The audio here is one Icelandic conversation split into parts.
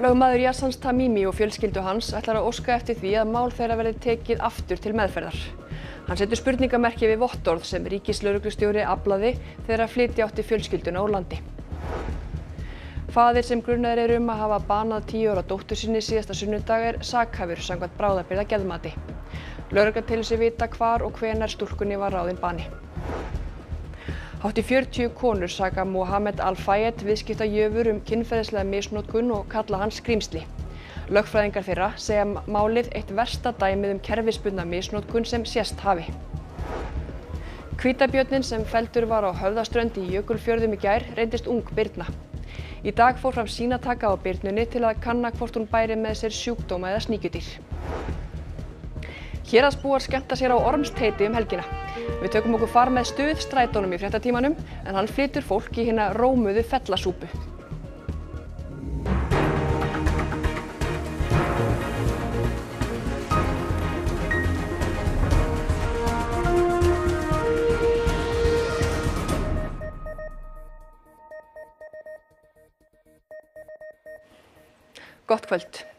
Lögmaður Yassans Tamimi og fjölskyldu hans ætlar að óska eftir því að mál þeirra verði tekið aftur til meðferðar. Hann setur spurningamerki við vottorð sem ríkislauruglustjóri aflaði þegar að flytja átti fjölskylduna úr landi. Faðir sem grunnaður er um að hafa banað tíu ára dóttur sinni síðasta sunnudag er sakhæfur samkvæmt bráðabirða geðmati. Lögreglan telur sig vita hvar og hvenar stúlkunni var ráðin bani. Hátt í 40 konur saka Mohamed Al-Fayed viðskipta jöfur um kynferðislega misnotkun og kalla hans skrýmsli. Lögfræðingar þeirra segja málið eitt versta dæmið um kerfisbundna misnotkun sem sést hafi. Hvítabjörnin sem feldur var á höfðaströnd í Jökulfjörðum í gær reyndist ung byrna. Í dag fór fram sínataka á byrnunni til að kanna hvort hún bæri með sér sjúkdóma eða sníkjudýr. Héraðsbúar skemmta sér á ormsteiti um helgina. Við tökum okkur far með stuð strætónum í fréttatímanum en hann flytur fólk í hérna rómuðu fellasúpu. Gott kvöld.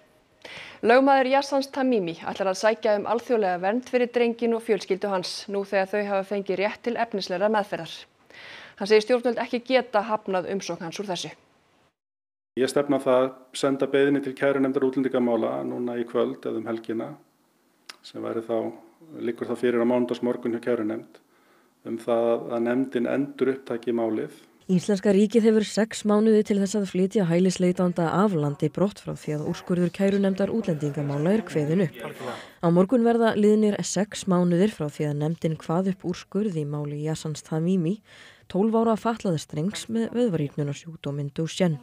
Lögmaður Yassans Tamimi ætlar að sækja um alþjóðlega vernd fyrir drengin og fjölskyldu hans nú þegar þau hafa fengið rétt til efnisleira meðferðar. Hann segir stjórnvöld ekki geta hafnað umsókn hans úr þessu. Ég stefna það að senda beðinni til kæru nefndar útlendingamála núna í kvöld eða um helgina sem þá, líkur þá fyrir á mándagsmorgun hjá kæru nefnd um það að nefndin endur upptæki málið Íslenska ríkið hefur sex mánuði til þess að flytja hælisleitanda af landi brott frá því að úrskurður kærunemdar útlendingamála er kveðin upp. Á morgun verða liðnir sex mánuðir frá því að nefndin hvað upp úrskurði máli Jassans Tamimi, 12 ára fatlaðistrengs með vöðvarýrnunarsjúkdóminn Duchenne.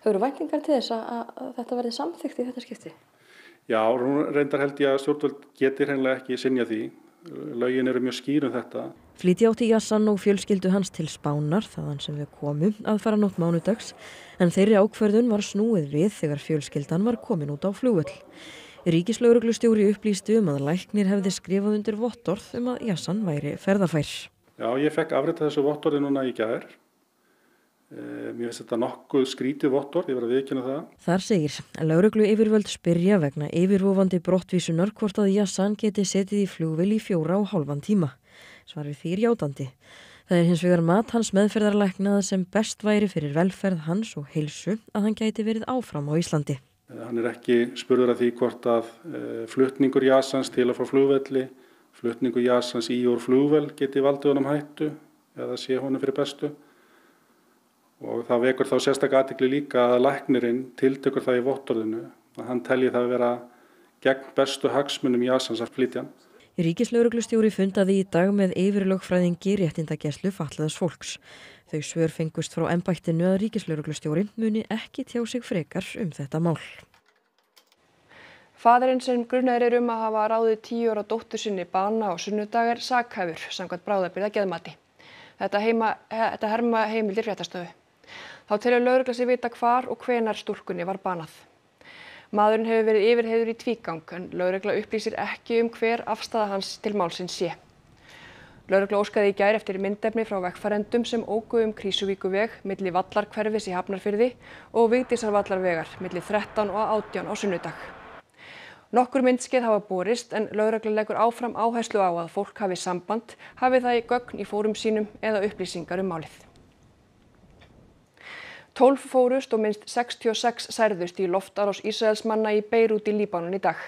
Hefur væntingar til þess að þetta verði samþygt í þetta skipti? Já, reyndar held ég að stjórnvöld getur hennilega ekki sinja því. Laugin eru mjög skýrum þetta. Flíti átti Jassan og fjölskyldu hans til spánar þaðan sem við komum að fara nótt mánudags en þeirri ákverðun var snúið við þegar fjölskyldan var komin út á flugvöll. Ríkislauruglustjóri upplýstu um að læknir hefði skrifað undir vottorð um að Jassan væri ferðafær. Já, ég fekk afrið þessu vottorði núna í gæðir Eh, mér finnst þetta nokkuð skrítið vottor, ég verði að viðkjöna það. Þar segir lauruglu yfirvöld spyrja vegna yfirvofandi brottvísunar hvort að Jassan geti setið í flugvil í fjóra og hálfan tíma. Svarið því er játandi. Það er hins vegar mat hans meðferðarleiknað sem best væri fyrir velferð hans og heilsu að hann gæti verið áfram á Íslandi. Eh, hann er ekki spurður að því hvort að e, flutningur Jassans til að fá flugvelli, flutningur Jassans í úr flugvel geti valdið honum hættu eða sé honum fyrir bestu og það vekur þá sérstaklega aðtikli líka að læknirinn tiltökur það í vottorðinu að hann telji það að vera gegn bestu hagsmunum í Asans að flytja. Ríkislauruglustjóri fundaði í dag með yfirlögfræðingi réttindageslu fallaðs fólks. Þau svör fengust frá ennbættinu að ríkislauruglustjóri muni ekki tjá sig frekar um þetta mál. Fadurinn sem grunnaður er um að hafa ráðið tíu ára dóttur sinni bana og sunnudagar sakhæfur samkvæmt bráðabyrða geðmati. Þetta, heima, þetta herma heimildir fréttastöðu. Þá telur laurugla sér vita hvar og hvenar stúlkunni var banað. Maðurinn hefur verið yfirheyður í tvígang en laurugla upplýsir ekki um hver afstæða hans til málsins sé. Laurugla óskaði í gær eftir myndefni frá vekkfærendum sem ógu um Krísuvíkuveg milli Vallarkverfis í Hafnarfyrði og Vigdísarvallarvegar milli 13 og 18 á sunnudag. Nokkur myndskeið hafa borist en laurugla leggur áfram áherslu á að fólk hafi samband, hafi það í gögn í fórum sínum eða upplýsingar um málið. 12 fórust og minnst 66 særðust í loftárás Ísraelsmanna í Beirut í Líbánun í dag.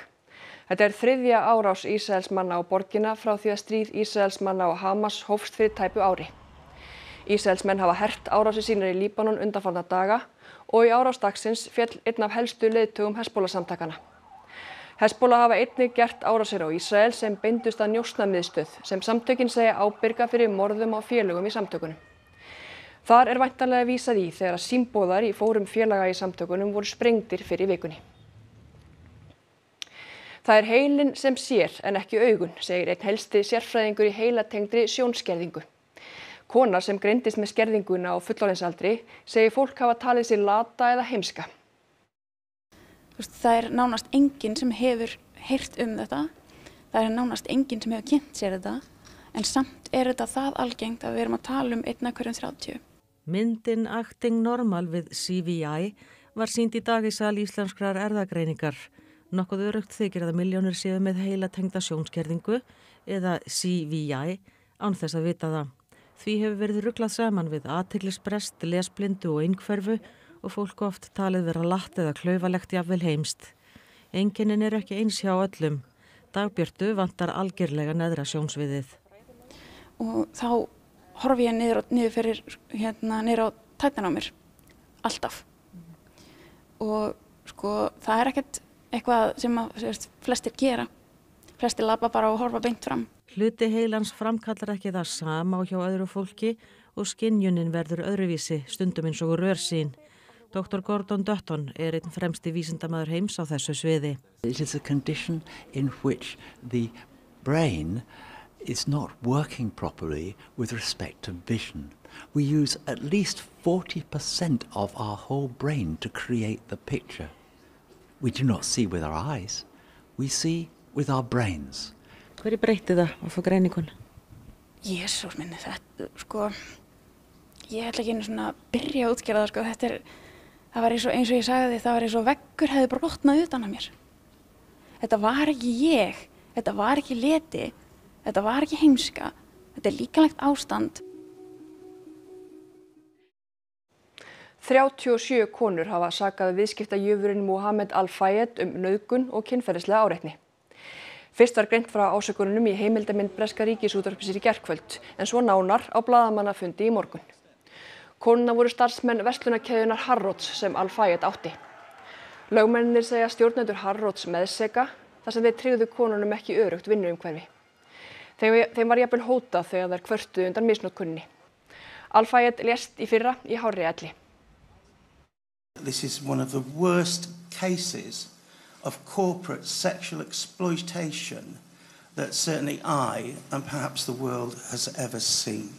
Þetta er þriðja árás Ísraelsmanna á borgina frá því að stríð Ísraelsmanna og Hamas hófst fyrir tæpu ári. Ísraelsmenn hafa hert árási sínar í Líbánun undanfallna daga og í árásdagsins fjell einn af helstu leðtugum Hezbollah-samtakana. Hezbollah hafa einnig gert árásir á Ísrael sem beindust að njósnamiðstöð sem samtökin segja ábyrga fyrir morðum á félögum í samtökunum. Þar er væntanlega vísað í þegar að símbóðar í fórum félaga í samtökunum voru sprengtir fyrir vikunni. Það er heilin sem sér en ekki augun, segir einn helsti sérfræðingur í heilatengdri sjónskerðingu. Kona sem greindist með skerðinguna á fullólinsaldri segir fólk hafa talið sér lata eða heimska. Það er nánast enginn sem hefur heyrt um þetta. Það er nánast enginn sem hefur kynnt sér þetta. En samt er þetta það algengt að við erum að tala um einna hverjum 30. Myndin Acting Normal við CVI var sínd í dag í sal íslenskrar erðagreiningar. Nokkuð örugt þykir að miljónir séu með heila tengda sjónskerðingu eða CVI án þess að vita það. Því hefur verið rugglað saman við aðtiklisbrest, lesblindu og einhverfu og fólk oft talið vera latt eða klaufalegt jafnvel heimst. Enginin er ekki eins hjá öllum. Dagbjörtu vantar algjörlega neðra sjónsviðið. Og þá horfi ég niður, niður fyrir hérna niður á tættin á mér. Alltaf. Og sko það er ekkert eitthvað sem að sérst, flestir gera. Flestir lappa bara og horfa beint fram. Hluti heilans framkallar ekki það sama á hjá öðru fólki og skinnjunin verður öðruvísi stundum eins og rörsín. Dr. Gordon Dutton er einn fremsti vísindamæður heims á þessu sviði. It is a condition in which the brain is not working properly with respect to vision. We use at least 40% of our whole brain to create the picture. We do not see with our eyes, we see with our brains. Hverju breytti það að fá greiningun? Jésús minni þetta, sko, ég ætla ekki einu svona að byrja að útskjara það, sko, þetta er, það var eins og, eins og ég sagði því, það var eins og veggur hefði brotnað utan að mér. Þetta var ekki ég, þetta var ekki leti, þetta var ekki heimska, þetta er líkanlegt ástand. 37 konur hafa sakað viðskiptajöfurinn Mohamed Al-Fayed um nauðgun og kynferðislega áreitni. Fyrst var greint frá ásökununum í heimildamind Breska ríkisútvarpisir í gerkvöld en svo nánar á bladamannafundi í morgun. Konuna voru starfsmenn verslunarkeðunar Harrods sem Al-Fayed átti. Lögmennir segja stjórnendur Harrods meðseka þar sem þeir tryggðu konunum ekki örugt vinnuumhverfi. Þeim, þeim var jafnvel hótað þegar þær kvörtu undan misnótkunni. Al-Fayed lést í fyrra í hári elli. This is one of the worst cases of corporate sexual exploitation that certainly I and perhaps the world has ever seen.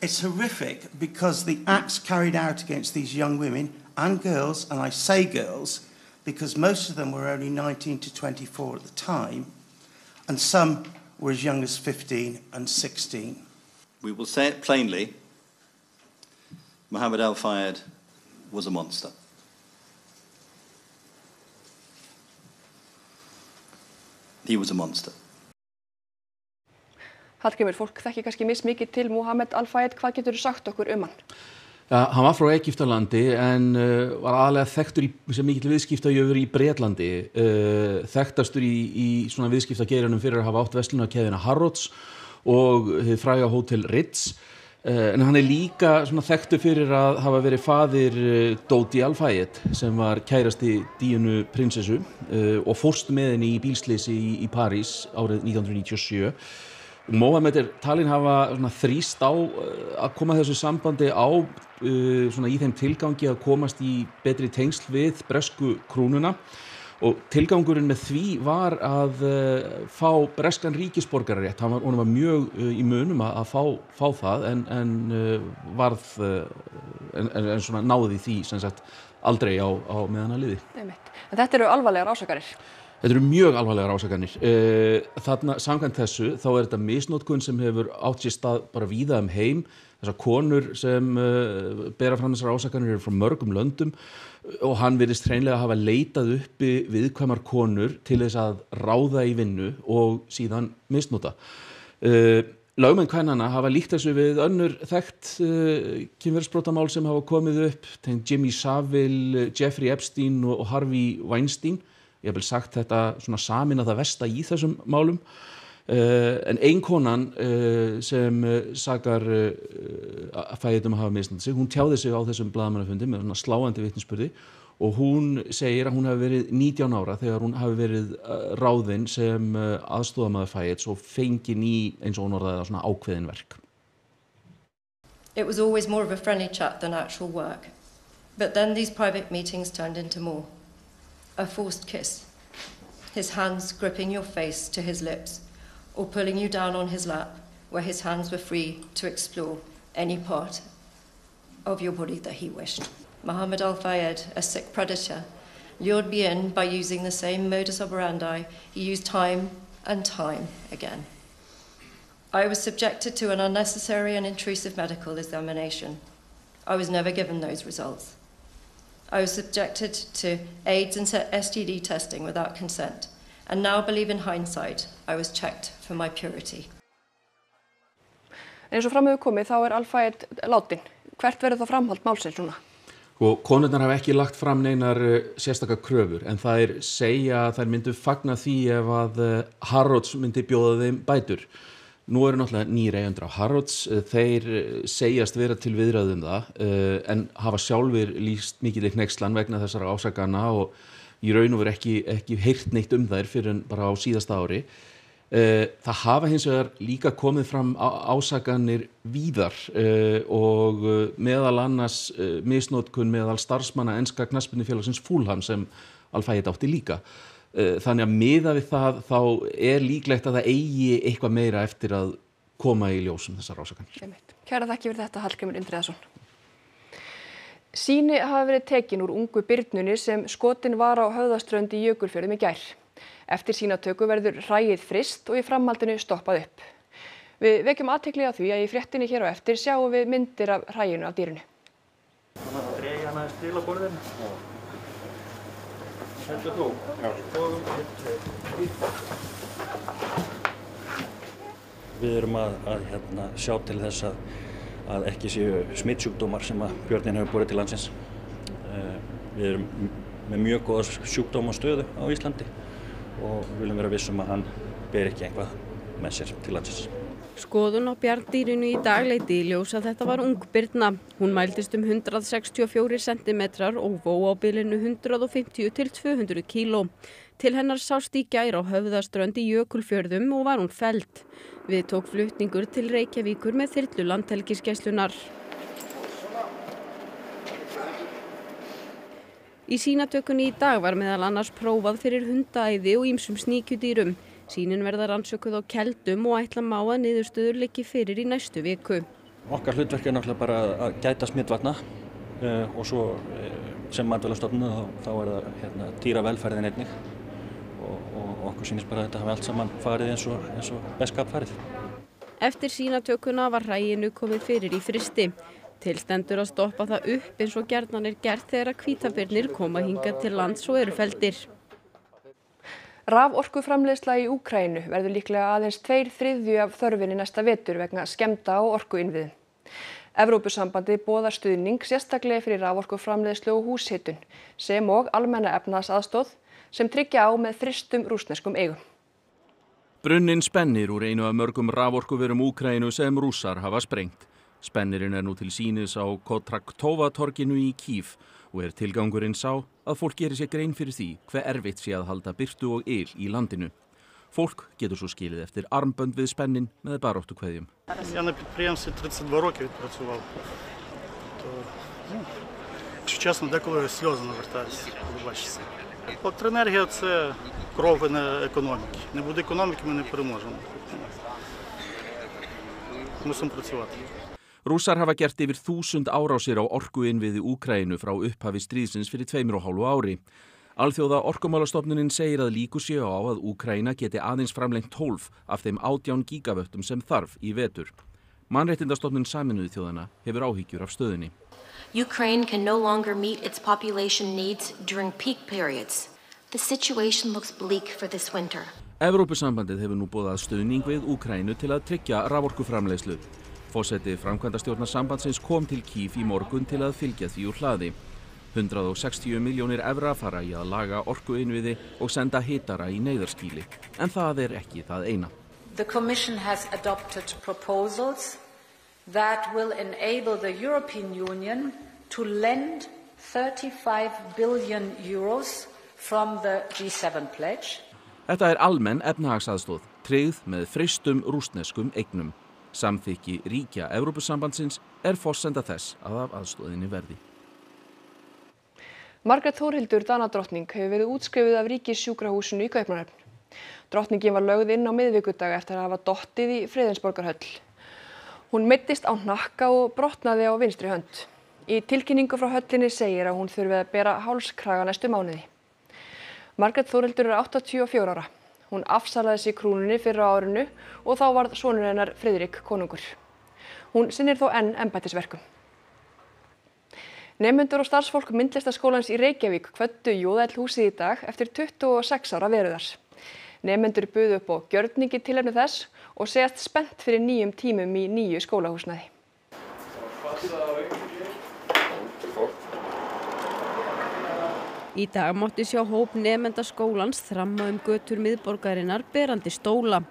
It's horrific because the acts carried out against these young women and girls, and I say girls because most of them were only 19 to 24 at the time, and some were as young as 15 and 16. We will say it plainly Mohammed Al Fayed was a monster. He was a monster. Hallgrimur, fólk þekki kannski mismikið til Mohamed Al-Fayed. Hvað getur þú sagt okkur um hann? Ja, hann var frá Egiptalandi en uh, var aðlega þekktur í, sem mikill viðskiptajöfur í Breitlandi. Uh, þekktastur í, í svona viðskiptageirinum fyrir að hafa átt vestlunarkeðina Harrods og fræga hótel Ritz. Uh, en hann er líka svona þekktur fyrir að hafa verið fadir uh, Dodi Al-Fayed sem var kærasti díunu prinsessu uh, og fórst með henni í bílsleysi í, í París árið 1997. Mohamed er talin hafa þrýst á að koma þessu sambandi á uh, í þeim tilgangi að komast í betri tengsl við bresku krúnuna og tilgangurinn með því var að uh, fá breskan ríkisborgararétt, hann var, var mjög í munum að, fá, fá það en, en varð en, en svona náði því sem sagt aldrei á, á meðan að liði. Þetta eru alvarlegar ásakarir? Þetta eru mjög alvarlegar ásakanir. Þarna, samkvæmt þessu, þá er þetta misnótkun sem hefur átt sér stað bara víða um heim. Þessar konur sem uh, bera fram þessar ásakanir eru frá mörgum löndum og hann virðist hreinlega að hafa leitað uppi viðkvæmar konur til þess að ráða í vinnu og síðan misnóta. Lagmenn kvænana hafa líkt þessu við önnur þekkt kynverðsbrótamál sem hafa komið upp, Jimmy Savile, Jeffrey Epstein og Harvey Weinstein ég hef vel sagt þetta svona samin að það vesta í þessum málum. Uh, en ein konan uh, sem uh, sakar að fæðum að hafa misnandi sig, hún tjáði sig á þessum bladamannafundi með svona sláandi vittnesspurði og hún segir að hún hefði verið 19 ára þegar hún hefði verið ráðinn sem aðstofamæður fæðits og fengið ný eins og hún orðaði svona ákveðin verk. It was always more of a friendly chat than actual work. But then these private meetings turned into more a forced kiss, his hands gripping your face to his lips, or pulling you down on his lap, where his hands were free to explore any part of your body that he wished. Muhammad Al Fayed, a sick predator, lured me in by using the same modus operandi he used time and time again. I was subjected to an unnecessary and intrusive medical examination. I was never given those results. I was subjected to AIDS and STD testing without consent, and now believe in hindsight I was checked for my purity. En eins og framöfu komið þá er Al-Fayed látin. Hvert verður þá framhald málsins núna? Og konurnar hafa ekki lagt fram neinar uh, sérstakar kröfur en það er segja að þær myndu fagna því ef að uh, Harrods myndi bjóða þeim bætur. Nú eru náttúrulega nýr eigandur á Harrods, uh, þeir segjast vera til viðræðum það en hafa sjálfur líst mikið leik nexlan vegna þessara ásakana og í raun og veru ekki, ekki heyrt neitt um þær fyrir bara á síðasta ári. Eh, það hafa hins vegar líka komið fram ásaganir víðar og eh, meðal annars misnótkun meðal starfsmanna enska knaspunni félagsins Fúlham sem alfægit átti líka. Uh, þannig að miða við það þá er líklegt að það eigi eitthvað meira eftir að koma í ljósum þessar ásaganir. Kæra þakki fyrir þetta Hallgrimur Indriðarsson. Síni hafa verið tekin úr ungu byrnunni sem skotin var á höfðaströndi í Jökulfjörðum í gær. Eftir sínatöku verður hræið frist og í framhaldinu stoppað upp. Við vekjum aðtekli á því að í fréttinni hér á eftir sjáum við myndir af hræinu af dýrinu. Þannig að það dreyja hann aðeins til á borðinu. Heldur þú? Já. Við erum að, að hérna, sjá til þess að, að ekki séu smittsjúkdómar sem að björnin hefur búið til landsins. Uh, við erum með mjög góða sjúkdómastöðu á Íslandi og við viljum vera vissum að hann ber ekki einhvað með sér til landsins. Skoðun á bjarndýrinu í dag leiti í ljós að þetta var ungbyrna. Hún mæltist um 164 cm og vó á bylinu 150 til 200 kg. Til hennar sást í gær á höfðaströnd í Jökulfjörðum og var hún feld. Við tók flutningur til Reykjavíkur með þyrlu landhelgiskeslunar. Í sínatökunni í dag var meðal annars prófað fyrir hundaæði og ýmsum sníkjudýrum. Sínin verða rannsökuð á keldum og ætla má að niðurstöður likki fyrir í næstu viku. Okkar hlutverk er náttúrulega bara að gæta smittvarna uh, og svo uh, sem matvælastofnu þá, þá er það hérna, dýra velferðin einnig og, og okkur sínist bara að þetta hafi allt saman farið eins og, eins og bestskap farið. Eftir sínatökuna var hræinu komið fyrir í fristi. Tilstendur að stoppa það upp eins og gerðnan er gert þegar að kvítabirnir koma hinga til lands og eru feldir. Raf orkuframleysla í Úkrænu verður líklega aðeins tveir þriðju af þörfinni næsta vetur vegna skemta á orkuinnviðum. Evrópusambandi bóðar stuðning sérstaklega fyrir raforkuframleyslu og húshitun sem og almenna efnas aðstóð sem tryggja á með fristum rúsneskum eigum. Brunnin spennir úr einu af mörgum raforkuverum Úkrænu sem rúsar hafa sprengt. Spennirinn er nú til sínis á Kotraktova-torginu í Kív og er tilgangurinn sá að fólk gerir sér grein fyrir því hver erfitt sé að halda byrtu og yl í landinu. Fólk getur svo skilið eftir armbönd við spennin með baróttu kveðjum. Я на підприємстві 32 роки відпрацював. То, ну, якщо чесно, деколи сльози навертаються, коли бачиш це. Електроенергія – це кров економіки. Не буде економіки, ми не переможемо. Мусимо працювати. Rússar hafa gert yfir þúsund árásir á orkuinnviði Úkrænu frá upphafi stríðsins fyrir tveimur og hálfu ári. Alþjóða orkumálastofnunin segir að líku séu á að Úkræna geti aðeins framlengt 12 af þeim 18 gigavöttum sem þarf í vetur. Mannrettindastofnun saminuði þjóðana hefur áhyggjur af stöðunni. Ukraine can no longer meet its population needs during peak periods. The situation looks bleak for this winter. Evrópusambandið hefur nú bóðað stöðning við Úkrænu til að tryggja raforkuframlegslu. Fósetti framkvæmdastjórnar sambandsins kom til Kíf í morgun til að fylgja því úr hlaði. 160 miljónir evra fara í að laga orku innviði og senda hitara í neyðarskíli. En það er ekki það eina. The Commission has adopted proposals that will enable the European Union to lend 35 billion euros from the G7 pledge. Þetta er almenn efnahagsaðstóð, tryggð með fristum rúsneskum eignum. Samþykki ríkja Evrópusambandsins er fórsenda þess að af aðstóðinni verði. Margret Þórhildur Danadrottning hefur verið útskrifið af ríkissjúkrahúsinu í Kaupmannhöfn. Drottningin var lögð inn á miðvíkudag eftir að hafa dottið í Freyðinsborgarhöll. Hún mittist á nakka og brotnaði á vinstri hönd. Í tilkynningu frá höllinni segir að hún þurfið að bera hálskraga næstu mánuði. Margret Þórhildur er 84 ára. Hún afsalaði sér krúnunni fyrir árinu og þá varð sonur hennar Fridrik konungur. Hún sinnir þó enn embættisverkum. Nefnendur og starfsfólk myndlistaskólans í Reykjavík kvöttu Jóðæll húsið í dag eftir 26 ára veruðar. Nefnendur buðu upp á gjörningi tilefni þess og segjast spennt fyrir nýjum tímum í nýju skólahúsnaði. Í dag mátti sjá hóp nefnda skólans þramma um götur miðborgarinnar berandi stóla.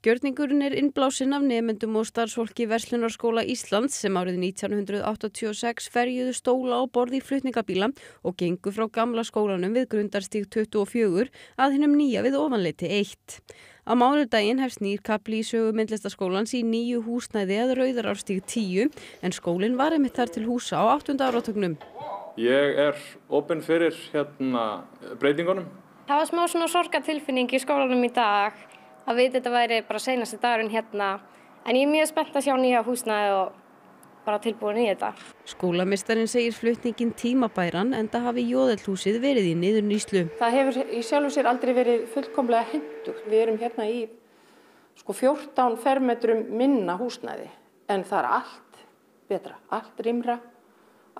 Gjörningurinn er innblásinn af nefndum og starfsfólki Verslunarskóla Íslands sem árið 1986 ferjuðu stóla á borði í flutningabíla og gengu frá gamla skólanum við grundarstík 24 að hennum nýja við ofanleiti 1. Á mánudaginn hefst nýr kapli í sögu myndlistaskólans í nýju húsnæði að rauðarárstík 10 en skólinn var einmitt þar til húsa á 8. áratögnum. Ég er ofinn fyrir hérna breytingunum. Það var smá svona sorgatilfinning í skólanum í dag að vita þetta væri bara seinasti dagurinn hérna en ég er mjög spennt að sjá nýja húsnaði og bara tilbúin í þetta. Skólamistarinn segir flutningin tímabæran en það hafi jóðellhúsið verið í niður nýslu. Það hefur í sjálfu sér aldrei verið fullkomlega hendur. Við erum hérna í sko 14 fermetrum minna húsnaði en það er allt betra, allt rýmra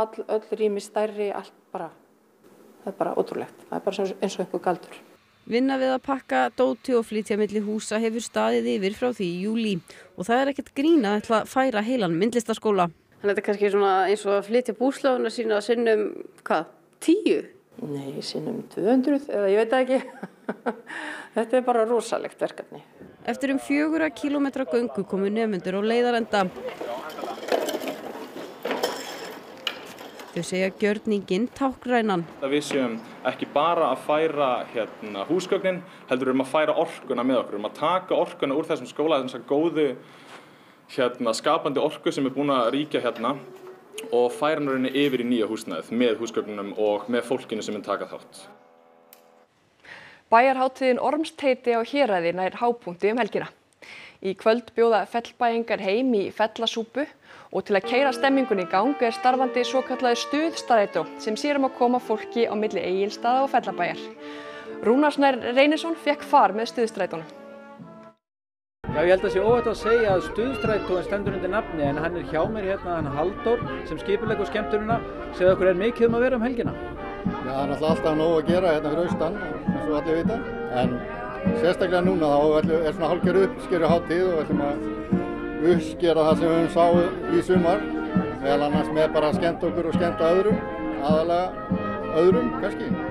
all, öll rými stærri, allt bara, það er bara ótrúlegt, það er bara eins og einhver galdur. Vinna við að pakka dóti og flytja milli húsa hefur staðið yfir frá því í júli og það er ekkert grína að ætla að færa heilan myndlistaskóla. Þannig að þetta er kannski svona eins og að flytja búslöfuna sína að sinnum, hvað, tíu? Nei, sinnum 200 eða ég veit ekki. þetta er bara rosalegt verkefni. Eftir um fjögura kílometra göngu komu nefnendur á leiðarenda. Þau segja gjörningin tákrænan. Það við séum ekki bara að færa hérna, húsgögnin, heldur um að færa orkuna með okkur, um að taka orkuna úr þessum skóla, þessum góðu hérna, skapandi orku sem er búin að ríkja hérna og færa henni yfir í nýja húsnæðið með húsgögnunum og með fólkinu sem er takað þátt. Bæjarháttiðin Ormsteiti á Héræði nær hápunkti um helgina. Í kvöld bjóða fellbæingar heim í fellasúpu og til að keira stemmingunni í gang er starfandi svo kallaði stuðstrætó sem sér um að koma fólki á milli eigilstaða og fellabæjar. Rúnarsnær Reynisson fekk far með stuðstrætónum. Ég held að sé óvægt að segja að stuðstrætóin stendur undir nafni en hann er hjá mér hérna, hann Halldór sem skipulegur skemmtununa. Segðu okkur, er mikið um að vera um helgina? Já, það er náttúrulega alltaf nóg að gera hérna fyrir austan, eins og allir vita. En sérstaklega núna þá er svona hálfgerð uppskeru háttíð og við ætlum að uppskera það sem við höfum sá í sumar. Meðal annars með bara að skemmta okkur og skemmta öðrum, aðalega öðrum kannski.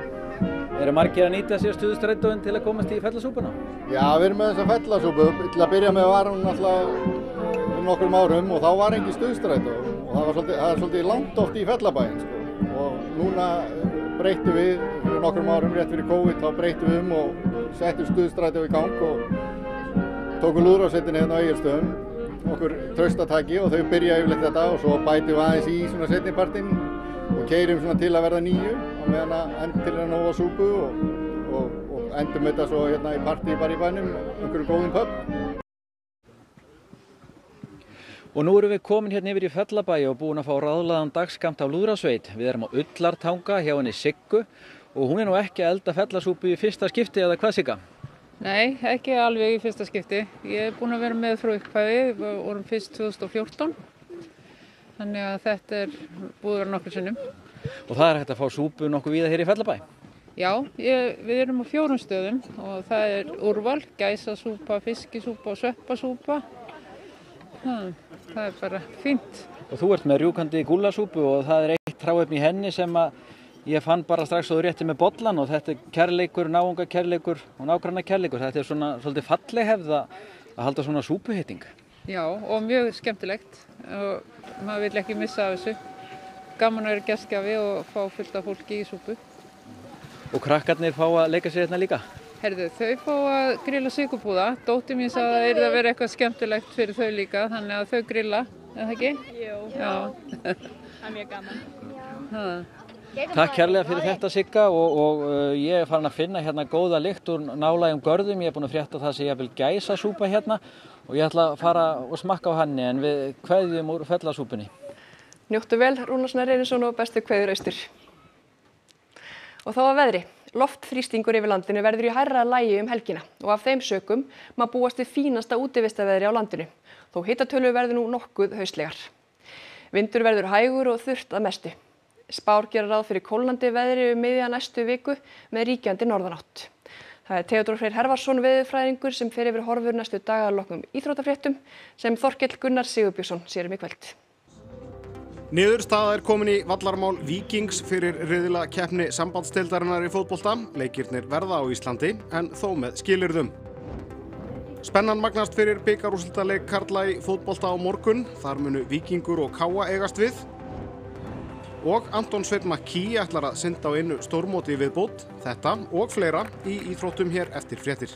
Eru margir að nýta sér stuðstrætóin til að komast í fellasúpuna? Já, við erum með þessa fellasúpu. Til að byrja með var hún alltaf um nokkrum árum og þá var engin stuðstrætó og það, svolítið, það er svolítið langt oft í fellabæinn sko. og núna breyttum við fyrir nokkrum árum rétt fyrir COVID þá breyttum við um og settum stuðstrætó í gang og tókum lúðrásettinni hérna á eigirstöðum okkur traustataki og þau byrja yfirleitt þetta og svo bætum við aðeins í svona setnipartinn keirum svona til að verða nýju og meðan að end til að nóga súpu og, og, og endum þetta svo hérna í partí bara í bænum, einhverju góðum pub. Og nú erum við komin hérna yfir í Fellabæi og búin að fá ráðlaðan dagskamt af Lúðrasveit. Við erum á Ullartanga hjá henni Siggu og hún er nú ekki að elda fellasúpu í fyrsta skipti eða hvað Sigga? Nei, ekki alveg í fyrsta skipti. Ég er búin að vera með frá upphæfi, vorum fyrst 2014. Þannig að þetta er búið að vera nokkur sinnum. Og það er hægt að fá súpu nokkuð víða hér í Fellabæi? Já, ég, við erum á fjórum stöðum og það er úrval, gæsasúpa, fiskisúpa og sveppasúpa. Það, það er bara fínt. Og þú ert með rjúkandi gúlasúpu og það er eitt tráefn í henni sem að ég fann bara strax að þú rétti með bollan og þetta er kærleikur, náunga kærleikur og nágranna kærleikur. Þetta er svona svolítið falleg hefð að, að halda svona súpuhitting. Já, og mjög skemmtilegt og maður vil ekki missa af þessu. Gaman að vera gæstgjafi og fá fullt af fólki í súpu. Og krakkarnir fá að leika sér hérna líka? Herðu, þau fá að grilla sigurbúða. Dóttir mín sagði að það er að vera eitthvað skemmtilegt fyrir þau líka, þannig að þau grilla, er það ekki? Jú, Já. það er mjög gaman. Ha. Takk kærlega fyrir þetta Sigga og, og uh, ég er farin að finna hérna góða lykt úr nálægum görðum. Ég er búin að frétta það sem ég vil gæsa súpa hérna og ég ætla að fara og smakka á hanni en við kveðjum úr fellasúpunni. Njóttu vel, Rúnarsnær Reynisson og bestu kveður austur. Og þá að veðri. Loftþrýstingur yfir landinu verður í hærra lægi um helgina og af þeim sökum maður búast við fínasta útivistaveðri á landinu. Þó hittatölu verður nú nokkuð hauslegar. Vindur verður hægur og þurft að mestu. Spár gera ráð fyrir kólnandi veðri um miðja næstu viku með ríkjandi norðanátt. Það er Theodor Freyr Hervarsson veðurfræðingur sem fer yfir horfur næstu dagarlokkum íþrótafréttum sem Þorkell Gunnar Sigurbjörnsson sérum í kvöld. Niðurstaða er komin í vallarmál Víkings fyrir riðila keppni sambandstildarinnar í fótbolta. Leikirnir verða á Íslandi en þó með skilirðum. Spennan magnast fyrir byggarúsildaleik Karla í fótbolta á morgun. Þar munu Víkingur og Káa eigast við. Og Anton Sveit Makki ætlar að synda á einu stórmóti viðbót. Þetta og fleira í íþróttum hér eftir fréttir.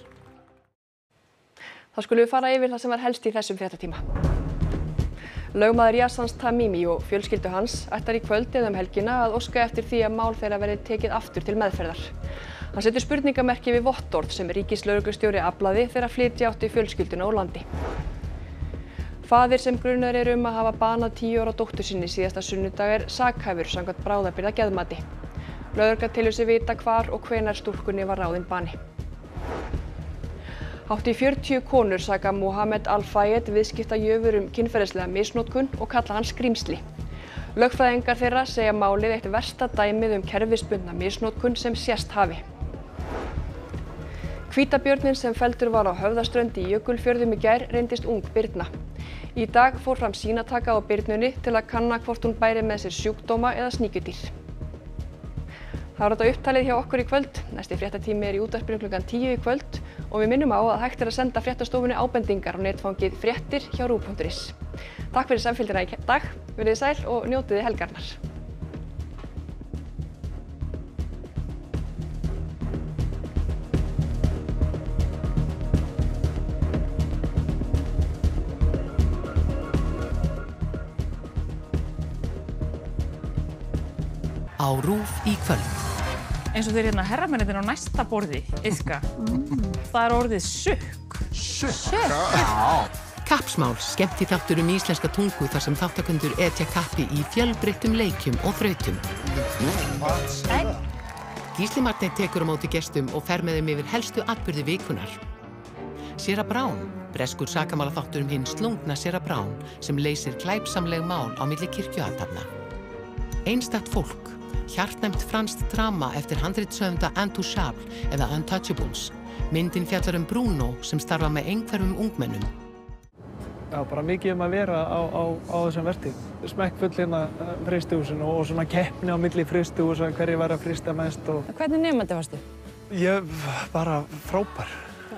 Þá skulum við fara yfir það sem var helst í þessum fréttatíma. Lögmaður Yassans Tamimi og fjölskyldu hans ættar í kvöld eða um helgina að óska eftir því að mál þeirra verði tekið aftur til meðferðar. Hann setur spurningamerki við vottorð sem ríkislauruglustjóri aflaði þegar flytja átti fjölskylduna úr landi. Faðir sem grunar er um að hafa banað tíu ára dóttur sinni síðasta sunnudag er sakhæfur samkvæmt bráðabyrða geðmati. Lögurga tilur sig vita hvar og hvenar stúlkunni var ráðinn bani. Hátt í 40 konur saka Mohamed Al-Fayed viðskipta jöfur um kynferðislega misnótkun og kalla hann skrýmsli. Lögfræðingar þeirra segja málið eitt versta dæmið um kerfisbundna misnótkun sem sést hafi. Hvítabjörnin sem feldur var á höfðaströndi í Jökulfjörðum í gær reyndist ung byrna. Í dag fór fram sínataka á byrnunni til að kanna hvort hún bæri með sér sjúkdóma eða sníkjudýr. Það var þetta upptalið hjá okkur í kvöld. Næsti fréttatími er í útvarpinu klukkan 10 í kvöld og við minnum á að hægt er að senda fréttastofunni ábendingar á netfangið fréttir hjá rú.is. Takk fyrir samfélgina í dag, verið sæl og njótiði helgarnar. Á RÚF í kvöld. eins og þeir hérna herramennir á næsta borði, yðka. Það er orðið sukk. Sukk? Já. Kappsmál, skemmt í þáttur um íslenska tungu þar sem þáttakundur etja kappi í fjölbreyttum leikjum og þrautum. Gísli Marteinn tekur á móti gestum og fer með þeim yfir helstu atbyrði vikunar. Sera Brán, breskur sakamála þáttur um hinn slungna Sera Brán sem leysir klæpsamleg mál á milli kirkjuaðtafna. Einstakt fólk, hjartnæmt franskt drama eftir handritsöfunda Intouchable eða Untouchables. Myndin fjallar um Bruno sem starfa með einhverfum ungmennum. Já, bara mikið um að vera á, á, á þessum verti. Smekkfull hérna fristihúsin og, og svona keppni á milli fristihúsa, hverju var að frista mest og... Hvernig nefnandi varstu? Ég bara frábær.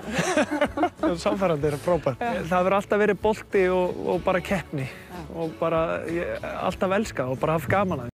Samfærandi er frábær. Það verður alltaf verið bolti og, og bara keppni og bara ég, alltaf elska og bara haft gaman að.